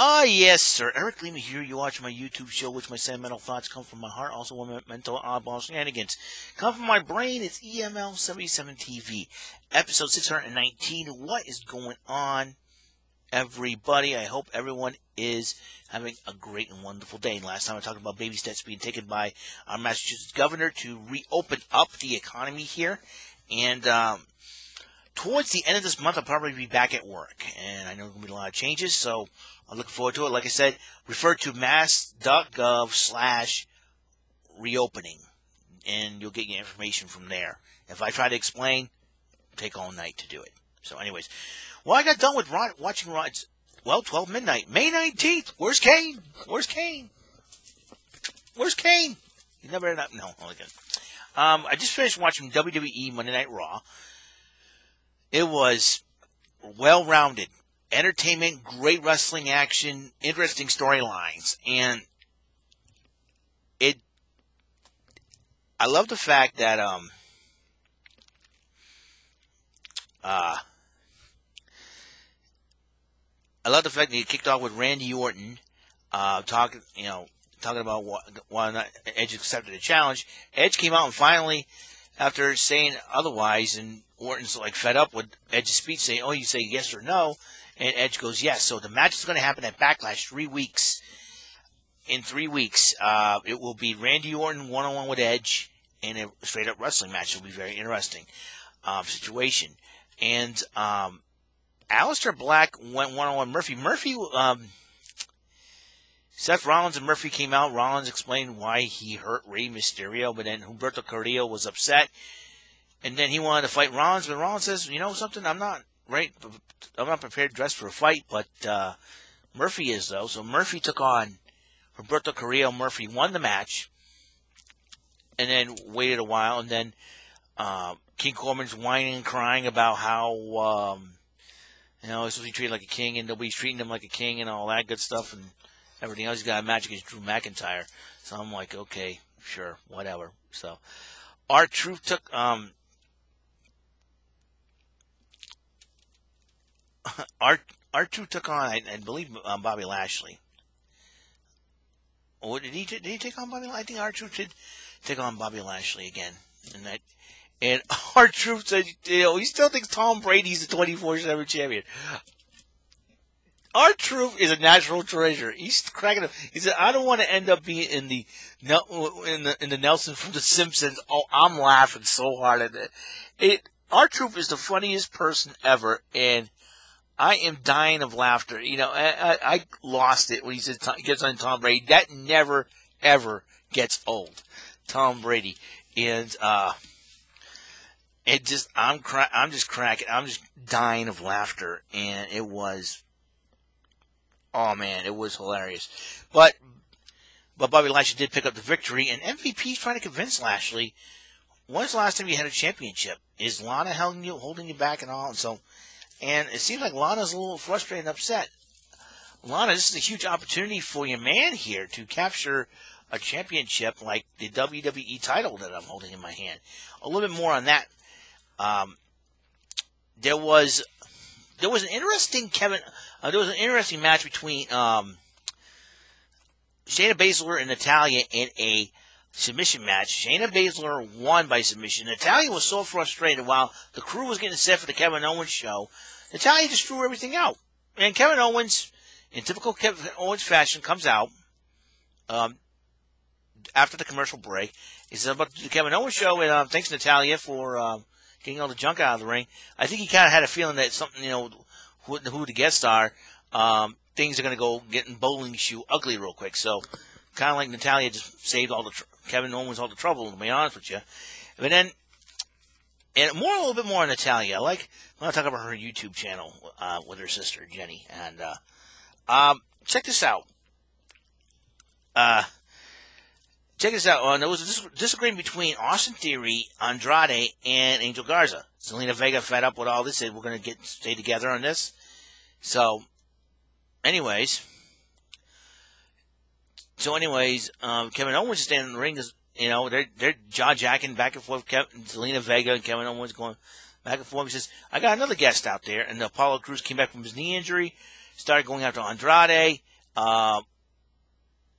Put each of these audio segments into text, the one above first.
Ah, yes, sir. Eric Lima here. You watch my YouTube show, which my sentimental thoughts come from my heart, also my mental oddball shenanigans come from my brain. It's EML 77 TV, episode 619. What is going on, everybody? I hope everyone is having a great and wonderful day. Last time I talked about baby steps being taken by our Massachusetts governor to reopen up the economy here. And, um, towards the end of this month, I'll probably be back at work. And I know there's going to be a lot of changes, so I'm looking forward to it. Like I said, refer to mass.gov slash reopening, and you'll get your information from there. If I try to explain, take all night to do it. So, anyways, well, I got done with Raw, watching Raw's, well, 12 midnight. May 19th. Where's Kane? Where's Kane? Where's Kane? You never, not, no, only good. Um, I just finished watching WWE Monday Night Raw. It was well rounded, entertainment, great wrestling action, interesting storylines, and it. I love the fact that um. Uh, I love the fact that he kicked off with Randy Orton, uh, talking, you know, talking about why not Edge accepted the challenge. Edge came out and finally, after saying otherwise, and Orton's like fed up with Edge's speech saying, "Oh, you say yes or no," and Edge goes, "Yes." So the match is going to happen at Backlash three weeks. In three weeks, uh, it will be Randy Orton one on one with Edge in a straight up wrestling match. It'll be very interesting um, situation. And um, Aleister Black went one on one Murphy. Murphy, um, Seth Rollins and Murphy came out. Rollins explained why he hurt Rey Mysterio, but then Humberto Carrillo was upset and then he wanted to fight Rollins, but Rollins says, you know something, I'm not right, I'm not prepared dressed for a fight, but uh, Murphy is though. So Murphy took on Roberto Carrillo. Murphy won the match, and then waited a while, and then uh, King Corbin's whining and crying about how um, you know he's supposed to be treated like a king, and nobody's treating him like a king, and all that good stuff, and everything else. He's got a match against Drew McIntyre. So I'm like, okay, sure, whatever. So R-Truth took um, R R2 took on, I, I believe, um, Bobby Lashley. Or did he? Did he take on Bobby? I think R-Truth did take on Bobby Lashley again, and that. And R-Truth said, you know, he still thinks Tom Brady's the 24/7 champion. R-Truth is a natural treasure. He's cracking up. He said, "I don't want to end up being in the in the in the Nelson from The Simpsons." Oh, I'm laughing so hard at it. It R-Truth is the funniest person ever, and I am dying of laughter. You know, I, I, lost it when he said he gets on Tom Brady. That never ever gets old. Tom Brady, and uh, it just I'm cra- I'm just cracking. I'm just dying of laughter, and it was. Oh man, it was hilarious. But but Bobby Lashley did pick up the victory, and MVP's trying to convince Lashley. When's the last time you had a championship? Is Lana holding you holding you back and all? And so and it seems like Lana's a little frustrated and upset. Lana, this is a huge opportunity for your man here to capture a championship like the WWE title that I'm holding in my hand. A little bit more on that. Um, there was there was an interesting Kevin. Uh, there was an interesting match between um, Shayna Baszler and Natalya in a submission match. Shayna Baszler won by submission. Natalya was so frustrated while the crew was getting set for the Kevin Owens show. Natalya just threw everything out. And Kevin Owens, in typical Kevin Owens fashion, comes out um, after the commercial break. He says about the Kevin Owens show, and uh, thanks Natalya for uh, getting all the junk out of the ring. I think he kind of had a feeling that something, you know, who, who the guests are, um, things are going to go getting bowling shoe ugly real quick. So kind of like Natalya just saved all the tr- Kevin Owens all the trouble. To be honest with you, but then and more a little bit more on Natalya. I like I want to talk about her YouTube channel uh, with her sister Jenny, and uh, um, check this out. Uh, check this out. Uh, there was a dis- disagreement between Austin Theory, Andrade, and Angel Garza. Zelina Vega fed up with all this, said we're going to get stay together on this. So, anyways, so anyways, um, Kevin Owens is standing in the ring. Is, you know, they're they're jaw jacking back and forth. Kevin, Zelina Vega and Kevin Owens going back and forth. He says, "I got another guest out there." And Apollo Crews came back from his knee injury, started going after Andrade, Uh,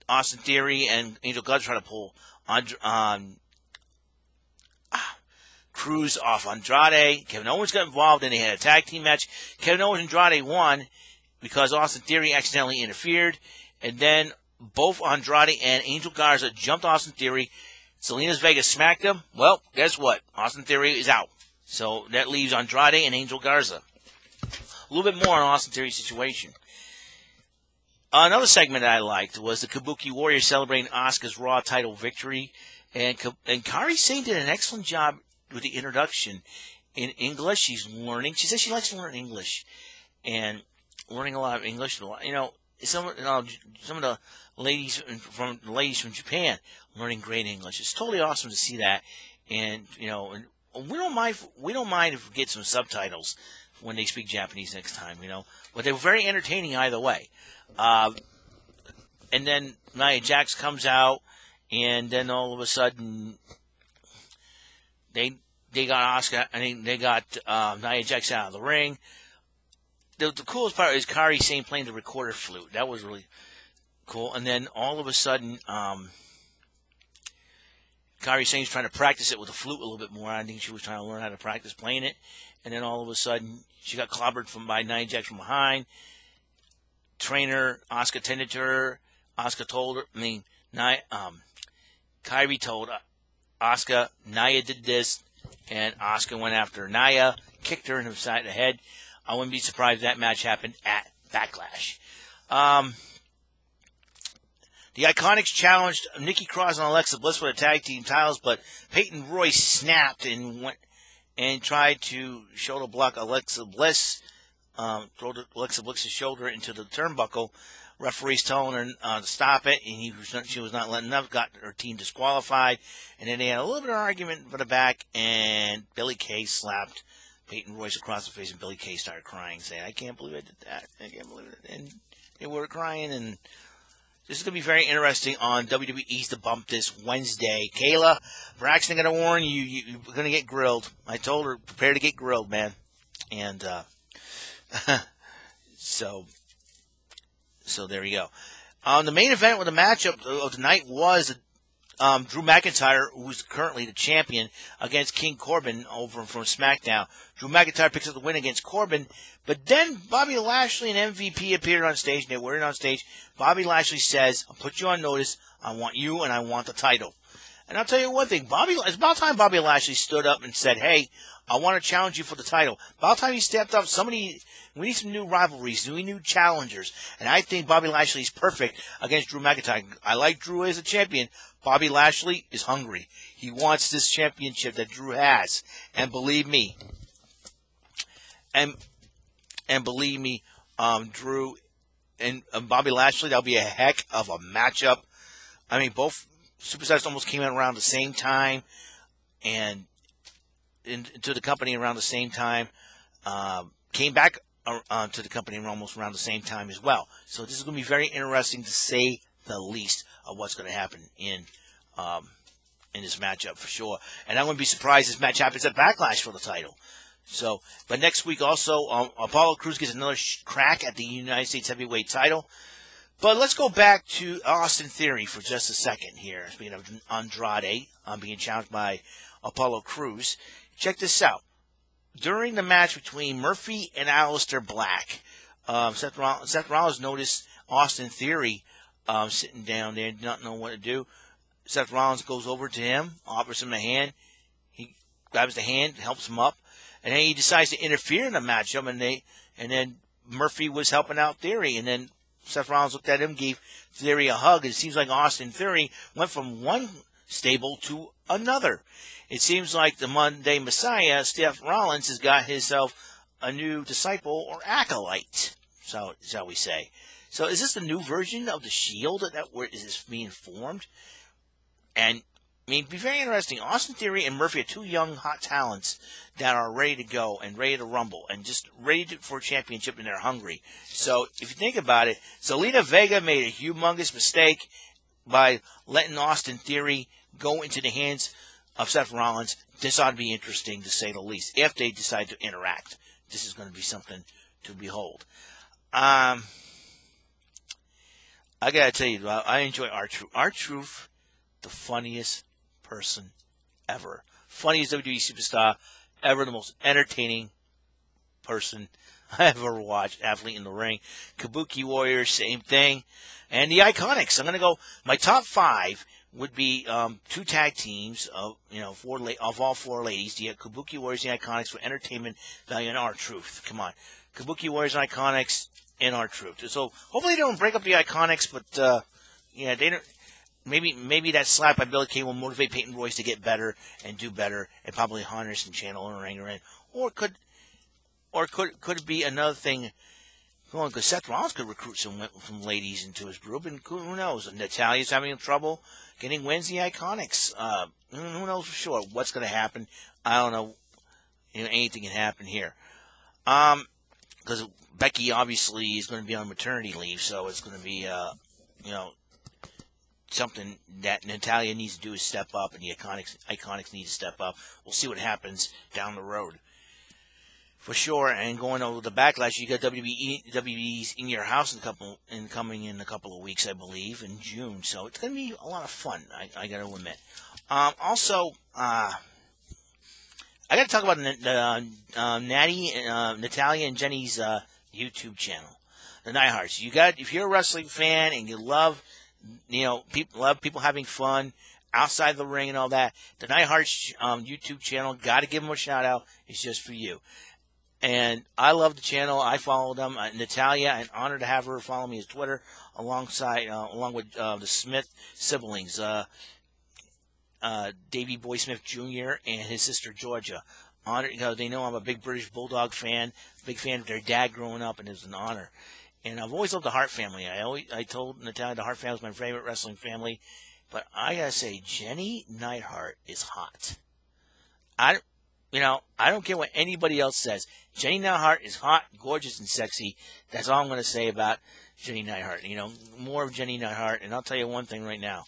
Austin Theory and Angel Garza trying to pull on um, Crews off Andrade. Kevin Owens got involved and they had a tag team match. Kevin Owens and Andrade won because Austin Theory accidentally interfered. And then both Andrade and Angel Garza jumped Austin Theory. Zelina Vega smacked him. Well, guess what? Austin Theory is out. So that leaves Andrade and Angel Garza. A little bit more on Austin Theory's situation. Another segment I liked was the Kabuki Warriors celebrating Asuka's Raw title victory. And, and Kairi Sane did an excellent job with the introduction in English. She's learning. She says she likes to learn English. And learning a lot of English. You know, some, you know, some of the ladies from ladies from Japan learning great English. It's totally awesome to see that. And, you know, and we don't mind, we don't mind if we get some subtitles when they speak Japanese next time, you know. But they were very entertaining either way. Uh, and then Nia Jax comes out, and then all of a sudden they they got Asuka. I mean, they got um, Nia Jax out of the ring. The, the coolest part is Kairi Sane playing the recorder flute. That was really cool. And then all of a sudden, um, Kairi Sane's trying to practice it with the flute a little bit more. I think she was trying to learn how to practice playing it. And then all of a sudden, she got clobbered from by Nia Jax from behind trainer Asuka tended to her. Asuka told her, I mean, Nia, um, Kairi told Asuka Nia did this, and Asuka went after Nia, kicked her in the side of the head. I wouldn't be surprised if that match happened at Backlash. Um, the Iconics challenged Nikki Cross and Alexa Bliss for the tag team titles, but Peyton Royce snapped and went and tried to shoulder block Alexa Bliss um, throw Alexa Bliss's shoulder into the turnbuckle. Referee's telling her uh, to stop it, and he she was not letting up. Got her team disqualified, and then they had a little bit of argument for the back, and Billie Kay slapped Peyton Royce across the face, and Billie Kay started crying, saying, "I can't believe I did that. I can't believe it." And they were crying, and this is going to be very interesting on WWE's The Bump this Wednesday. Kayla Braxton, going to warn you, you, you're going to get grilled. I told her, prepare to get grilled, man. And uh, so, so there you go. Um, the main event with the matchup of the night was um, Drew McIntyre, who's currently the champion, against King Corbin over from SmackDown. Drew McIntyre picks up the win against Corbin, but then Bobby Lashley and MVP appeared on stage. And they were on stage. Bobby Lashley says, "I'll put you on notice. I want you, and I want the title." And I'll tell you one thing, Bobby. It's about time Bobby Lashley stood up and said, "Hey, I want to challenge you for the title." About time he stepped up. Somebody we need some new rivalries, we need new challengers. And I think Bobby Lashley is perfect against Drew McIntyre. I like Drew as a champion. Bobby Lashley is hungry. He wants this championship that Drew has. And believe me, and and believe me, um, Drew and Bobby Lashley, that'll be a heck of a matchup. I mean, both superstars almost came out around the same time, and into the company around the same time. Um, came back uh, to the company almost around the same time as well. So this is going to be very interesting to say the least of what's going to happen in um, in this matchup for sure. And I wouldn't be surprised this match happens at Backlash for the title. So, but next week also, um, Apollo Crews gets another sh- crack at the United States Heavyweight title. But let's go back to Austin Theory for just a second here. Speaking of Andrade, I'm being challenged by Apollo Crews. Check this out during the match between Murphy and Aleister Black, um, Seth, Rollins, Seth, Rollins noticed Austin Theory um, sitting down there, not knowing what to do. Seth Rollins goes over to him, offers him a hand. He grabs the hand, helps him up, and then he decides to interfere in the matchup. And they, and then Murphy was helping out Theory, and then Seth Rollins looked at him, gave Theory a hug. It seems like Austin Theory went from one stable to another. It seems like the Monday Messiah, Seth Rollins, has got himself a new disciple or acolyte, so shall we say. So is this the new version of the Shield that where is being formed? And I mean, it'd be very interesting. Austin Theory and Murphy are two young, hot talents that are ready to go and ready to rumble and just ready to, for a championship and they're hungry. So if you think about it, Zelina Vega made a humongous mistake by letting Austin Theory go into the hands of Seth Rollins, this ought to be interesting to say the least. If they decide to interact, this is going to be something to behold. Um, I gotta tell you, I enjoy R-Truth. R Truth, the funniest person ever, funniest WWE superstar ever, the most entertaining person I ever watched. Athlete in the ring, Kabuki Warriors, same thing, and the Iconics. I'm gonna go my top five would be um, two tag teams of you know four la- of all four ladies. The Kabuki Warriors and Iconics for entertainment value and R-Truth. Come on, Kabuki Warriors and Iconics and R-Truth. So hopefully they don't break up the Iconics, but uh, yeah, they don't. Maybe maybe that slap by Billy Kane will motivate Peyton Royce to get better and do better, and probably Hunter some channel and Ranger in, or could, or could could it be another thing? Going because Seth Rollins could recruit some some ladies into his group, and who knows? Natalya's having trouble getting wins the Iconics. Uh, who knows for sure what's going to happen? I don't know. You know, anything can happen here. Um, because Becky obviously is going to be on maternity leave, so it's going to be, uh, you know, something that Natalya needs to do is step up, and the Iconics Iconics need to step up. We'll see what happens down the road for sure. And going over the backlash, you got WWE WWE's in your house in a couple in coming in a couple of weeks, I believe, in June. So it's going to be a lot of fun. I, I got to admit. Um, also, uh, I got to talk about uh, uh, Natty, uh, Natalya, and Jenny's uh, YouTube channel, the Neidharts. You got if you're a wrestling fan and you love, you know, people love people having fun outside the ring and all that. The Neidharts um, YouTube channel, got to give them a shout out. It's just for you. And I love the channel. I follow them. Uh, Natalya, I'm honored to have her follow me on Twitter alongside, uh, along with uh, the Smith siblings, uh, uh, Davey Boy Smith Jr. and his sister Georgia. Honored, you know, they know I'm a big British Bulldog fan, big fan of their dad growing up, and it was an honor. And I've always loved the Hart family. I always, I told Natalya the Hart family was my favorite wrestling family. But I gotta say, Jenny Neidhart is hot. I, you know, I don't care what anybody else says. Jenny Neidhart is hot, gorgeous, and sexy. That's all I'm going to say about Jenny Neidhart. You know, more of Jenny Neidhart. And I'll tell you one thing right now.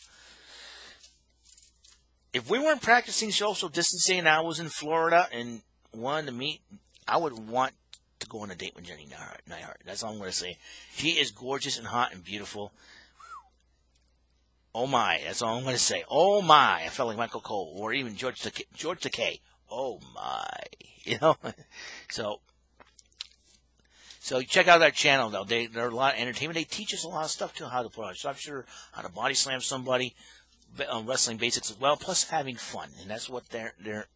If we weren't practicing social distancing and I was in Florida and wanted to meet, I would want to go on a date with Jenny Neidhart. That's all I'm going to say. She is gorgeous and hot and beautiful. Oh my, that's all I'm going to say. Oh my, I felt like Michael Cole or even George Takei. George Takei oh my, you know. so, so check out that channel though. They they're a lot of entertainment. They teach us a lot of stuff too, how to put on. I'm sure how to body slam somebody, on wrestling basics as well. Plus having fun, and that's what they're they're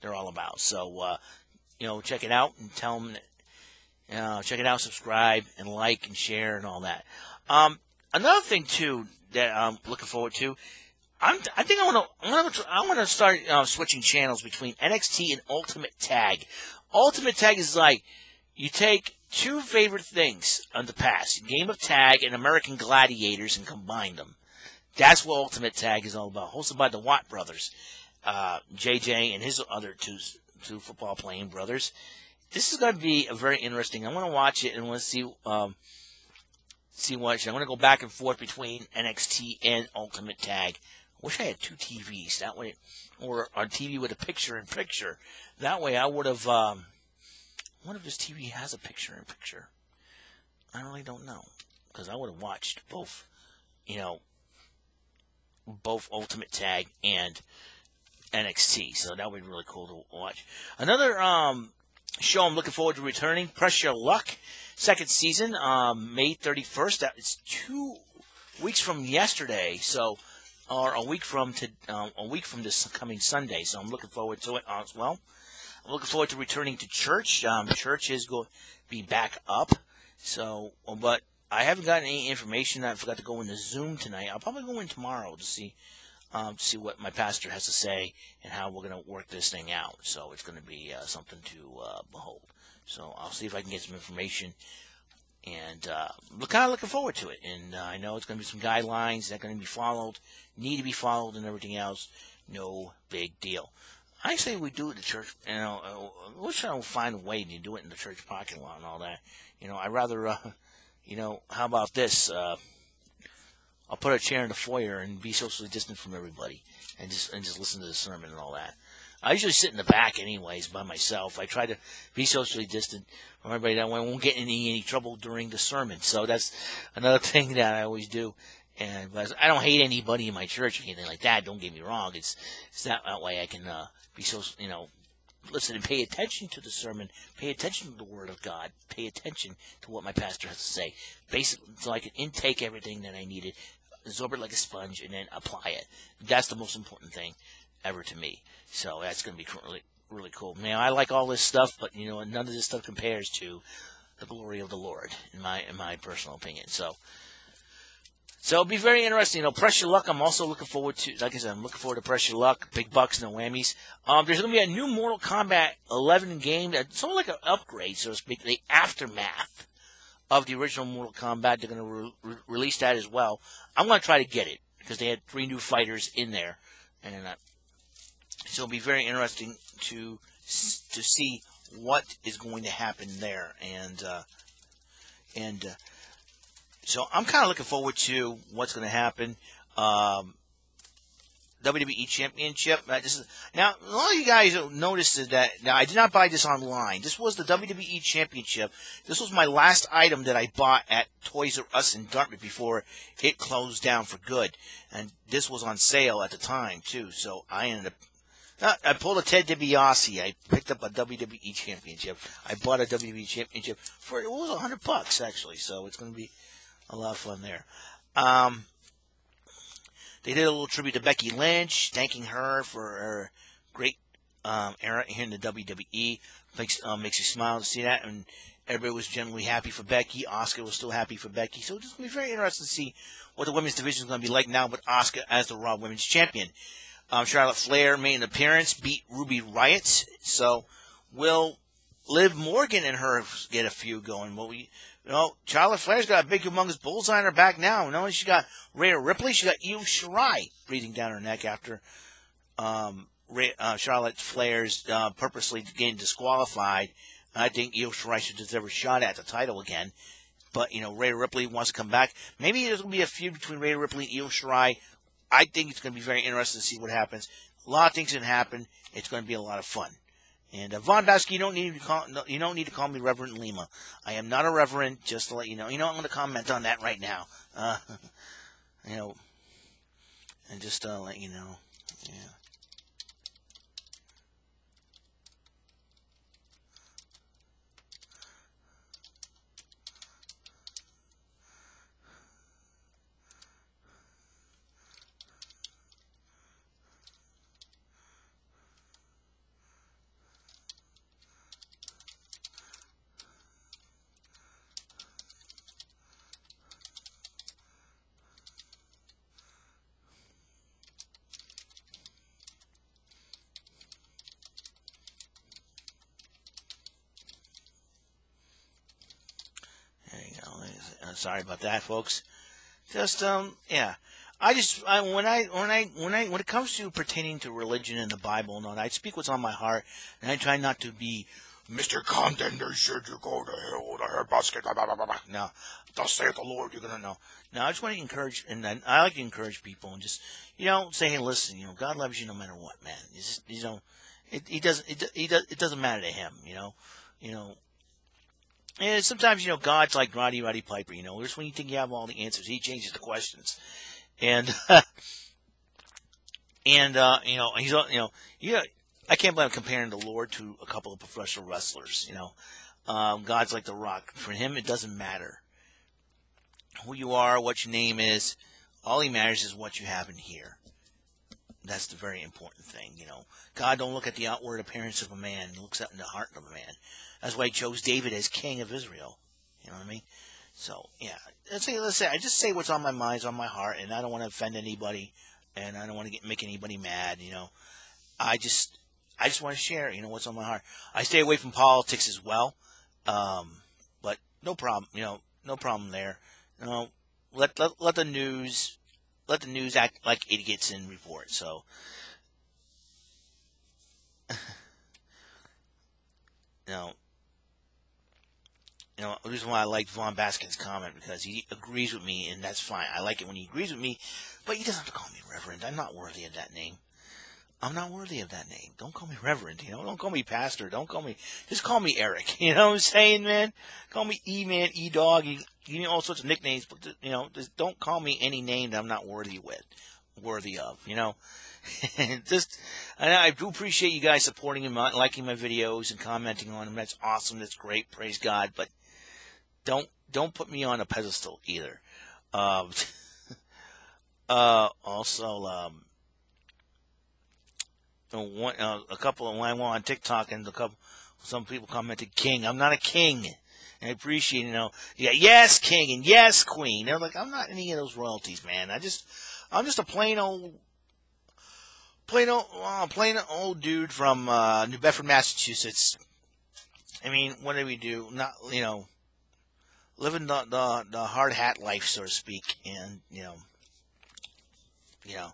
they're all about. So, uh, you know, check it out and tell them. Uh, check it out, subscribe, and like and share and all that. Um, another thing too that I'm looking forward to I'm, I think I want to. I want to. Start uh, switching channels between NXT and Ultimate Tag. Ultimate Tag is like you take two favorite things of the past: Game of Tag and American Gladiators, and combine them. That's what Ultimate Tag is all about. Hosted by the Watt brothers, uh, JJ and his other two two football playing brothers. This is going to be a very interesting. I want to watch it and want to see. Um, see what I'm going to go back and forth between NXT and Ultimate Tag I Wish I had two TVs. That way, or a TV with a picture in picture. That way, I would have. Um, what if this TV has a picture in picture? I really don't know because I would have watched both. You know, both Ultimate Tag and NXT. So that would be really cool to watch. Another um, show I'm looking forward to returning, Press Your Luck, second season, um, May 31st. That is two weeks from yesterday. So or a week from to um, a week from this coming Sunday. So I'm looking forward to it as well. I'm looking forward to returning to church. Um, church is going to be back up. So, but I haven't gotten any information. I forgot to go into Zoom tonight. I'll probably go in tomorrow to see um, see what my pastor has to say and how we're going to work this thing out. So it's going to be uh, something to uh, behold. So I'll see if I can get some information and uh, we're kind of looking forward to it. And uh, I know it's going to be some guidelines that are going to be followed, need to be followed, and everything else. No big deal. I say we do it in the church. You know, uh, let's try to find a way to do it in the church parking lot and all that. You know, I rather, uh, you know, how about this? Uh, I'll put a chair in the foyer and be socially distant from everybody, and just and just listen to the sermon and all that. I usually sit in the back anyways by myself. I try to be socially distant from everybody that way. I won't get in any, any trouble during the sermon. So that's another thing that I always do. And I don't hate anybody in my church or anything like that. Don't get me wrong. It's it's that, that way I can uh, be so you know listen and pay attention to the sermon, pay attention to the Word of God, pay attention to what my pastor has to say, basically, so I can intake everything that I needed, absorb it like a sponge, and then apply it. That's the most important thing ever to me. So that's going to be really, really cool. Now I like all this stuff, but you know, none of this stuff compares to the glory of the Lord, in my in my personal opinion. So. So it'll be very interesting. You know, Press Your Luck, I'm also looking forward to, like I said, I'm looking forward to Press Your Luck, big bucks, no whammies. Um, there's going to be a new Mortal Kombat 11 game, it's sort of like an upgrade, so to speak, the aftermath of the original Mortal Kombat. They're going to re- release that as well. I'm going to try to get it because they had three new fighters in there, and uh, so it'll be very interesting to to see what is going to happen there, and uh, and uh, so I'm kind of looking forward to what's going to happen. Um, WWE Championship. Uh, is, now, a lot of you guys noticed that. Now, I did not buy this online. This was the WWE Championship. This was my last item that I bought at Toys R Us in Dartmouth before it closed down for good. And this was on sale at the time, too. So I ended up. Uh, I pulled a Ted DiBiase. I picked up a WWE Championship. I bought a WWE Championship for it was hundred bucks actually. So it's going to be a lot of fun there. Um, they did a little tribute to Becky Lynch, thanking her for her great um, era here in the WWE. Makes um, makes you smile to see that, and everybody was generally happy for Becky. Asuka was still happy for Becky, so it's going to be very interesting to see what the women's division is going to be like now with Asuka as the Raw Women's Champion. Um, Charlotte Flair made an appearance, beat Ruby Riott, so will Liv Morgan and her get a few going? Well, we you know, Charlotte Flair's got a big humongous bullseye on her back now. Not only she got Rhea Ripley, she got Io Shirai breathing down her neck after um, Ray, uh, Charlotte Flair's uh, purposely getting disqualified. I think Io Shirai should deserve a shot at the title again. But, you know, Rhea Ripley wants to come back. Maybe there's going to be a feud between Rhea Ripley and Io Shirai. I think it's going to be very interesting to see what happens. A lot of things can happen. It's going to be a lot of fun. And uh, Von Basky, you don't need to call you don't need to call me Reverend Lima. I am not a reverend. Just to let you know. You know, I'm going to comment on that right now. Uh, you know, and just uh, let you know. Yeah. Sorry about that, folks. Just um, yeah. I just I, when I when I when I when it comes to pertaining to religion and the Bible and all I speak what's on my heart, and I try not to be Mr. Condemnation. You go to hell, the hair basket. Blah, blah, blah. No, thus saith the Lord. You're gonna know. Now I just want to encourage, and I like to encourage people, and just you know say, hey, listen, you know, God loves you no matter what, man. Just, you know, it, he doesn't it, he does, it doesn't matter to him, you know, you know and sometimes, you know, God's like Roddy Roddy Piper, you know, just when you think you have all the answers, he changes the questions. And, and, uh, you know, he's, you know, yeah, I can't believe I'm comparing the Lord to a couple of professional wrestlers, you know. Um, God's like the rock. For him, it doesn't matter who you are, what your name is. All he matters is what you have in here. That's the very important thing, you know. God don't look at the outward appearance of a man; he looks up at the heart of a man. That's why he chose David as king of Israel. You know what I mean? So yeah, let's say, let's say I just say what's on my mind, on my heart, and I don't want to offend anybody, and I don't want to get, make anybody mad. You know, I just I just want to share. You know what's on my heart. I stay away from politics as well, um, but no problem. You know, no problem there. You know, let let, let the news let the news act like idiots and report. So. know, you know, the reason why I like Vaughn Baskin's comment because he agrees with me, and that's fine. I like it when he agrees with me, but he doesn't have to call me Reverend. I'm not worthy of that name. I'm not worthy of that name. Don't call me Reverend, you know. Don't call me Pastor. Don't call me. Just call me Eric. You know what I'm saying, man? Call me E Man, E Dog. You know all sorts of nicknames, but you know, just don't call me any name that I'm not worthy with, worthy of. You know. just, and I do appreciate you guys supporting and liking my videos and commenting on them. That's awesome. That's great. Praise God. But don't don't put me on a pedestal either. Um, uh, also, um, one, uh, a couple of when I went on TikTok and a couple some people commented king. I'm not a king. And I appreciate you know yeah yes king and yes queen. They're like I'm not any of those royalties, man. I just I'm just a plain old plain old uh, plain old dude from uh, New Bedford, Massachusetts. I mean, what do we do? Not you know living the, the the hard hat life, so to speak, and you know you know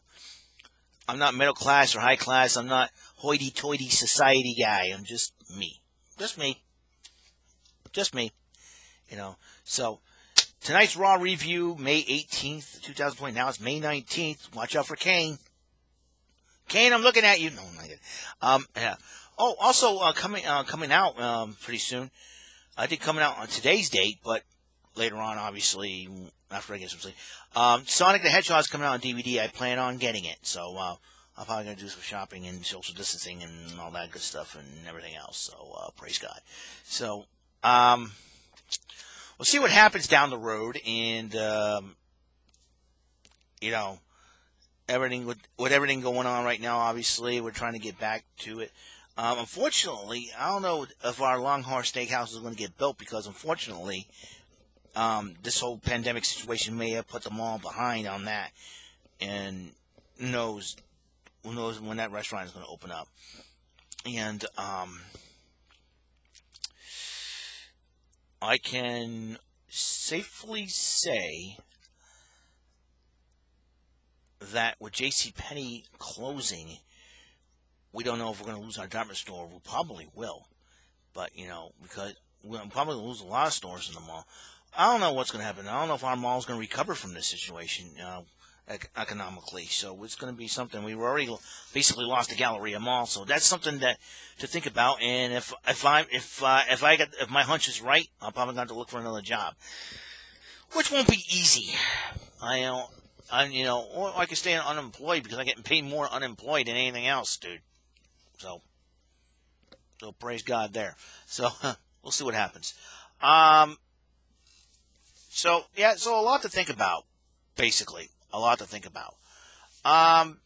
I'm not middle class or high class. I'm not hoity-toity society guy. I'm just me. Just me. Just me. You know. So tonight's Raw review, May 18th, 2020. Now it's May 19th. Watch out for Kane. Kane, I'm looking at you. No, not yet. Um, yeah. Oh, also uh, coming uh, coming out um, pretty soon. I think coming out on today's date, but later on, obviously, after I get some sleep. Um, Sonic the Hedgehog is coming out on DVD. I plan on getting it, so uh, I'm probably going to do some shopping and social distancing and all that good stuff and everything else. So uh, praise God. So um, we'll see what happens down the road, and um, you know everything with with everything going on right now. Obviously, we're trying to get back to it. Um, unfortunately, I don't know if our Longhorn Steakhouse is going to get built because, unfortunately, um, this whole pandemic situation may have put them all behind on that, and who knows who knows when that restaurant is going to open up. And um, I can safely say that with J.C. Penney closing, we don't know if we're going to lose our department store. We probably will, but you know because we're probably going to lose a lot of stores in the mall. I don't know what's going to happen. I don't know if our mall is going to recover from this situation uh, economically. So it's going to be something. We have already basically lost a Galleria Mall, so that's something that to think about. And if if I if uh, if I get if my hunch is right, I'm probably going to look for another job, which won't be easy. I don't. I, you know, or I could stay unemployed because I'm getting paid more unemployed than anything else, dude. So, so praise God there. So we'll see what happens. Um, so yeah, so a lot to think about, basically, a lot to think about. Um,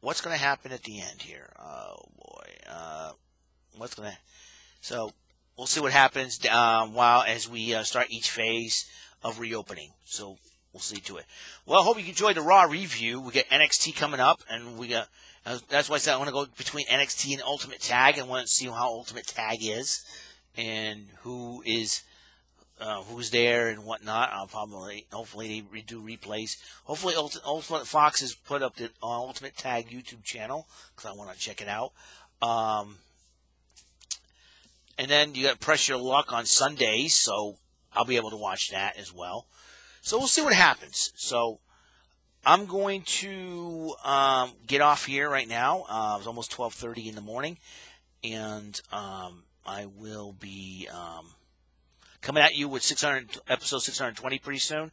what's going to happen at the end here? Oh boy, uh, what's going to? So we'll see what happens uh, while as we uh, start each phase of reopening. So we'll see to it. Well, I hope you enjoyed the Raw review. We get NXT coming up, and we got. Uh, that's why I said I want to go between NXT and Ultimate Tag. I want to see how Ultimate Tag is, and who is uh, who's there and whatnot. I'll probably, hopefully, they do replays. Hopefully, Ultimate Fox has put up the uh, Ultimate Tag YouTube channel because I want to check it out. Um, and then you got Press Your Luck on Sundays, so I'll be able to watch that as well. So we'll see what happens. So I'm going to um, get off here right now. Uh, it's almost 12:30 in the morning, and um, I will be. Um, coming at you with 600 episode 620 pretty soon,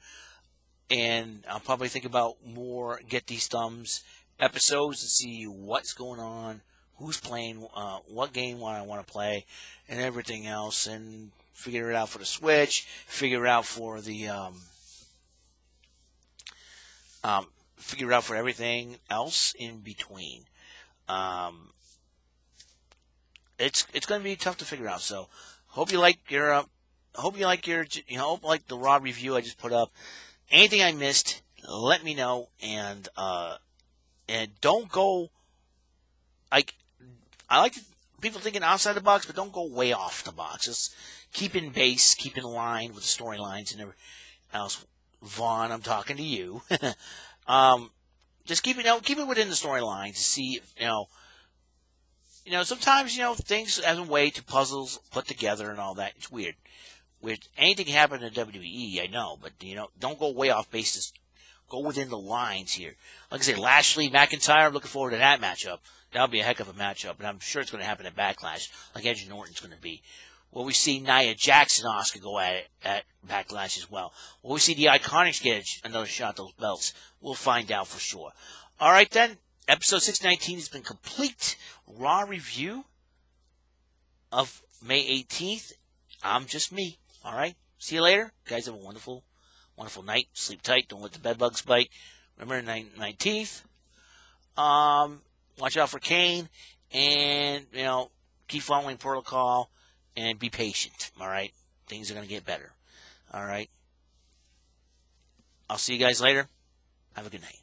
and I'll probably think about more get these thumbs episodes to see what's going on, who's playing, uh, what game I want to play, and everything else, and figure it out for the Switch, figure it out for the um, um, figure it out for everything else in between. Um, it's it's going to be tough to figure out. So, hope you like your uh, hope you like your, you know, hope like the raw review I just put up. Anything I missed, let me know, and uh, and don't go like I like people thinking outside the box, but don't go way off the box. Just keep in base, keep in line with the storylines and everything else. Vaughn, I'm talking to you. um, just keep it, you know, keep it within the storylines to see, you know, you know, sometimes, you know, things as a way to puzzles put together and all that. It's weird with anything happen in WWE, I know, but you know, don't go way off basis Go within the lines here. Like I say, Lashley, McIntyre, I'm looking forward to that matchup. That'll be a heck of a matchup, and I'm sure it's going to happen at Backlash, like Edge and Orton's going to be. Will we see Nia Jax and Asuka go at it at Backlash as well? Will we see the Iconics get another shot at those belts? We'll find out for sure. All right, then. Episode 619 has been complete. Raw review of May 18th. I'm just me. All right. See you later. You guys have a wonderful, wonderful night. Sleep tight. Don't let the bed bugs bite. Remember, 19th. Um, watch out for Kane. And, you know, keep following protocol and be patient. All right. Things are going to get better. All right. I'll see you guys later. Have a good night.